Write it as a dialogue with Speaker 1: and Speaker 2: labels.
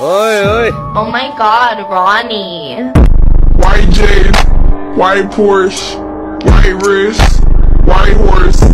Speaker 1: Oi, oi.
Speaker 2: Oh my god, Ronnie.
Speaker 3: White Jade, white Porsche, white wrist, white horse.